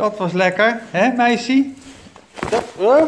Dat was lekker, hè meisje? Dat, uh.